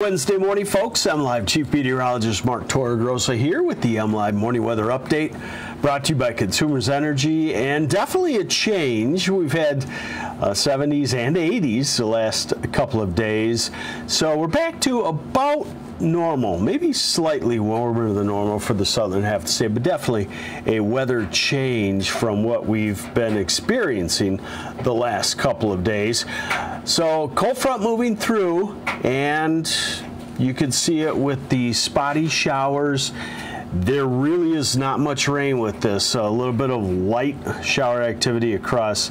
Wednesday morning, folks. I'm live Chief Meteorologist Mark Torregrossa here with the M Live Morning Weather Update, brought to you by Consumers Energy, and definitely a change. We've had uh, 70s and 80s the last couple of days, so we're back to about normal, maybe slightly warmer than normal for the southern half to say, but definitely a weather change from what we've been experiencing the last couple of days. So cold front moving through and you can see it with the spotty showers. There really is not much rain with this. A little bit of light shower activity across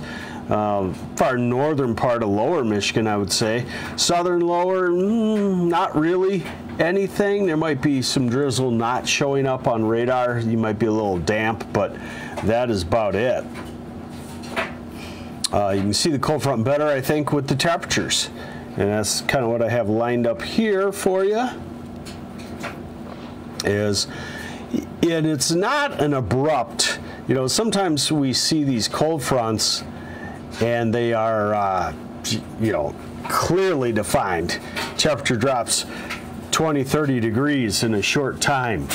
uh, far northern part of lower Michigan, I would say. Southern lower, mm, not really anything. There might be some drizzle not showing up on radar. You might be a little damp, but that is about it. Uh, you can see the cold front better, I think, with the temperatures. And that's kind of what I have lined up here for you. Is, and it's not an abrupt, you know, sometimes we see these cold fronts and they are, uh, you know, clearly defined. Temperature drops 20, 30 degrees in a short time.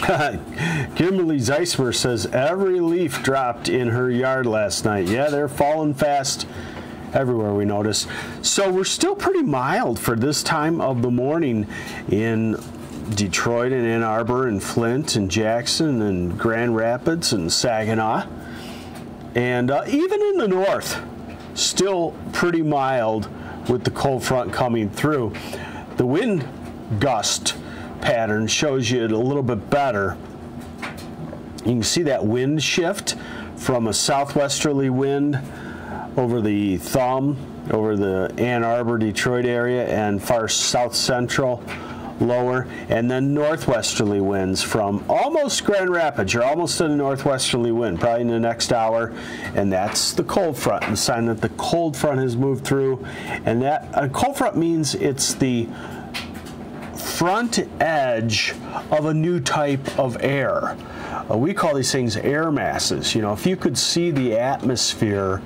Kimberly Zeismer says every leaf dropped in her yard last night. Yeah, they're falling fast everywhere we notice. So we're still pretty mild for this time of the morning in Detroit and Ann Arbor and Flint and Jackson and Grand Rapids and Saginaw. And uh, even in the north, still pretty mild with the cold front coming through. The wind gust pattern shows you it a little bit better. You can see that wind shift from a southwesterly wind over the thumb, over the Ann Arbor, Detroit area, and far south central lower, and then northwesterly winds from almost Grand Rapids. You're almost in a northwesterly wind, probably in the next hour, and that's the cold front, the sign that the cold front has moved through. And that a cold front means it's the front edge of a new type of air. Uh, we call these things air masses. You know, if you could see the atmosphere,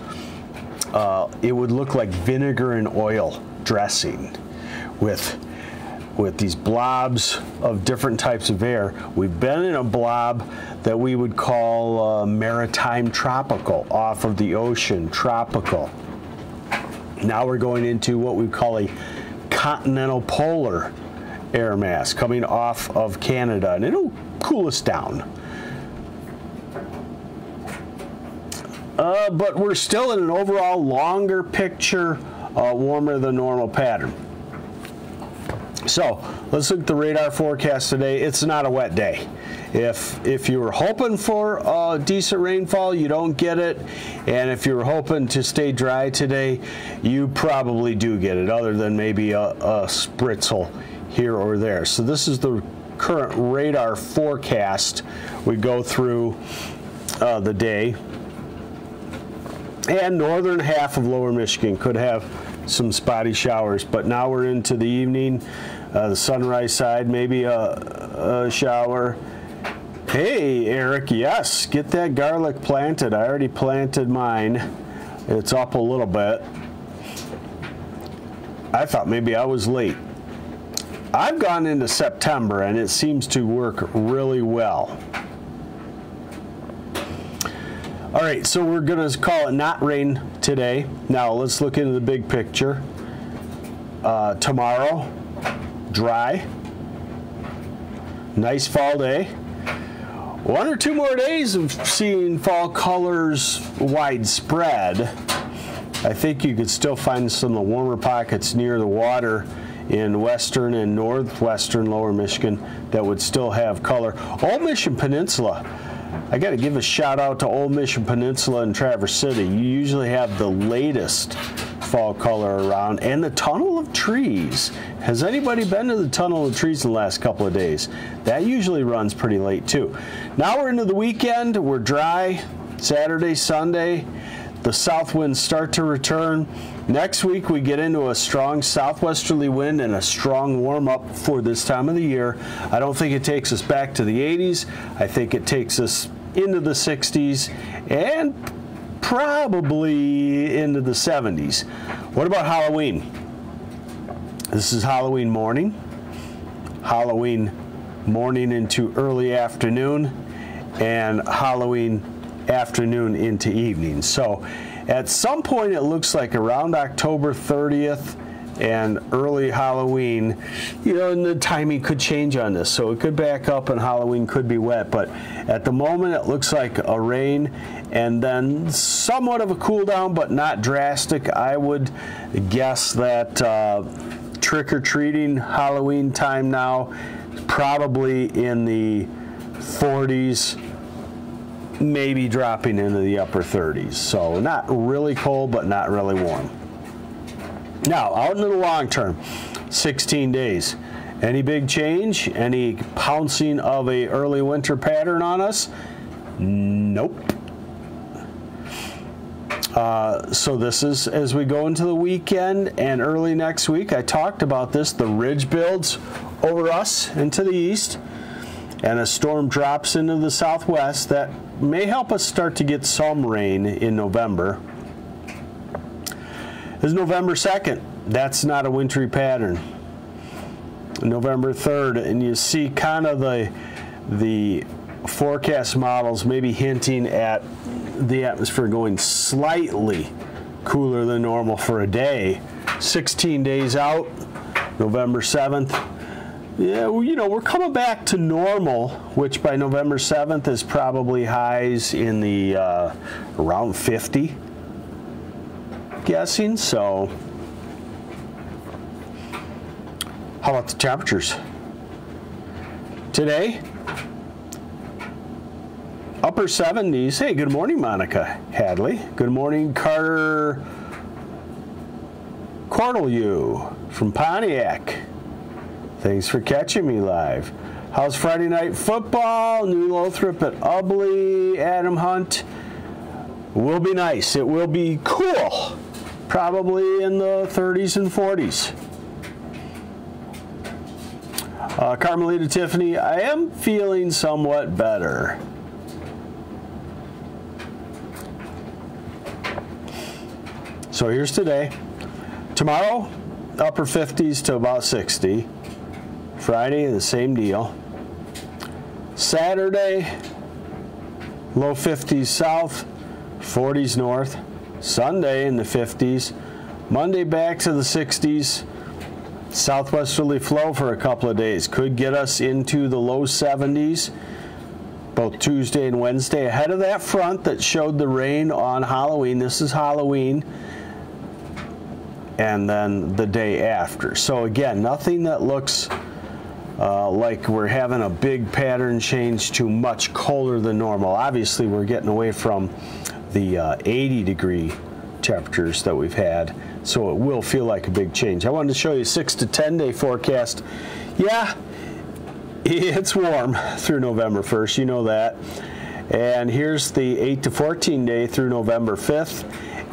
uh, it would look like vinegar and oil dressing with with these blobs of different types of air. We've been in a blob that we would call uh, maritime tropical, off of the ocean tropical. Now we're going into what we call a continental polar air mass coming off of Canada, and it'll cool us down. Uh, but we're still in an overall longer picture, uh, warmer than normal pattern. So let's look at the radar forecast today. It's not a wet day. If if you were hoping for a decent rainfall, you don't get it. And if you're hoping to stay dry today, you probably do get it, other than maybe a, a spritzel here or there. So this is the current radar forecast. We go through uh, the day. And northern half of lower Michigan could have some spotty showers, but now we're into the evening uh, the sunrise side, maybe a, a shower. Hey, Eric, yes, get that garlic planted. I already planted mine. It's up a little bit. I thought maybe I was late. I've gone into September and it seems to work really well. All right, so we're going to call it not rain today. Now let's look into the big picture. Uh, tomorrow, dry. Nice fall day. One or two more days of seeing fall colors widespread. I think you could still find some of the warmer pockets near the water in western and northwestern lower Michigan that would still have color. Old Mission Peninsula. I got to give a shout out to Old Mission Peninsula and Traverse City. You usually have the latest fall color around and the tunnel of trees. Has anybody been to the tunnel of trees in the last couple of days? That usually runs pretty late too. Now we're into the weekend. We're dry. Saturday, Sunday. The south winds start to return. Next week we get into a strong southwesterly wind and a strong warm up for this time of the year. I don't think it takes us back to the 80s. I think it takes us into the 60s and probably into the 70s. What about Halloween? This is Halloween morning, Halloween morning into early afternoon, and Halloween afternoon into evening. So at some point, it looks like around October 30th and early Halloween, you know, and the timing could change on this. So it could back up and Halloween could be wet. But at the moment, it looks like a rain and then somewhat of a cool down, but not drastic. I would guess that uh, trick or treating Halloween time now, probably in the 40s maybe dropping into the upper 30s. So not really cold, but not really warm. Now, out into the long term, 16 days. Any big change? Any pouncing of a early winter pattern on us? Nope. Uh, so this is as we go into the weekend and early next week. I talked about this. The ridge builds over us into the east, and a storm drops into the southwest that may help us start to get some rain in November. Is November 2nd. That's not a wintry pattern. November 3rd, and you see kind of the the forecast models maybe hinting at the atmosphere going slightly cooler than normal for a day. 16 days out, November 7th, yeah, well, you know, we're coming back to normal, which by November 7th is probably highs in the uh, around 50, guessing. So, how about the temperatures? Today, upper 70s. Hey, good morning, Monica Hadley. Good morning, Carter Corneliu from Pontiac. Thanks for catching me live. How's Friday night football? New Lothrop at Ubly, Adam Hunt. Will be nice. It will be cool. Probably in the 30s and 40s. Uh, Carmelita Tiffany, I am feeling somewhat better. So here's today. Tomorrow, upper 50s to about 60. Friday, the same deal. Saturday, low 50s south, 40s north. Sunday in the 50s. Monday back to the 60s. Southwesterly flow for a couple of days could get us into the low 70s both Tuesday and Wednesday ahead of that front that showed the rain on Halloween. This is Halloween. And then the day after. So again, nothing that looks uh, like we're having a big pattern change to much colder than normal. Obviously, we're getting away from the uh, 80 degree temperatures that we've had, so it will feel like a big change. I wanted to show you 6 to 10 day forecast. Yeah, it's warm through November 1st, you know that. And here's the 8 to 14 day through November 5th,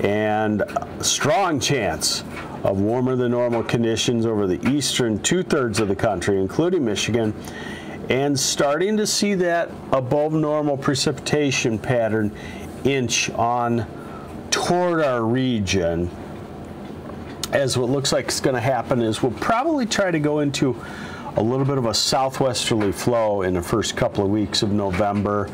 and strong chance of warmer than normal conditions over the eastern two thirds of the country, including Michigan, and starting to see that above normal precipitation pattern inch on toward our region. As what looks like is going to happen is we'll probably try to go into a little bit of a southwesterly flow in the first couple of weeks of November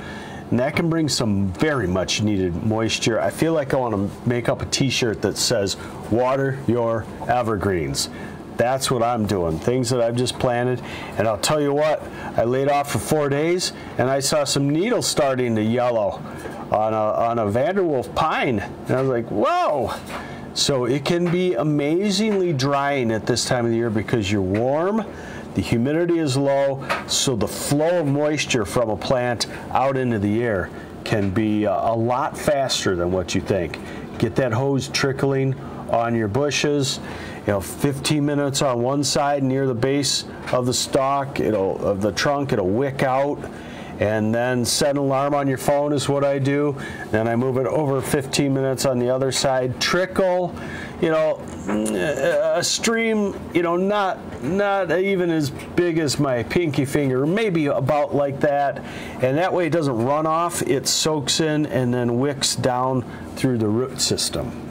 and that can bring some very much needed moisture. I feel like I want to make up a t-shirt that says, water your evergreens. That's what I'm doing, things that I've just planted. And I'll tell you what, I laid off for four days and I saw some needles starting to yellow on a, on a Vanderwolf pine. And I was like, whoa. So it can be amazingly drying at this time of the year because you're warm, the humidity is low, so the flow of moisture from a plant out into the air can be a, a lot faster than what you think. Get that hose trickling on your bushes. You know, 15 minutes on one side near the base of the stalk, it'll of the trunk, it'll wick out and then set an alarm on your phone is what I do. Then I move it over 15 minutes on the other side. Trickle, you know, a stream, you know, not not even as big as my pinky finger, maybe about like that. And that way it doesn't run off, it soaks in and then wicks down through the root system.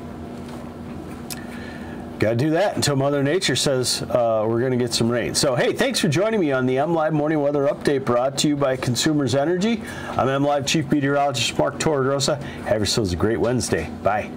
Got to do that until Mother Nature says uh, we're going to get some rain. So, hey, thanks for joining me on the M Live Morning Weather Update brought to you by Consumers Energy. I'm M Live Chief Meteorologist Mark Torregrossa. Have yourselves a great Wednesday. Bye.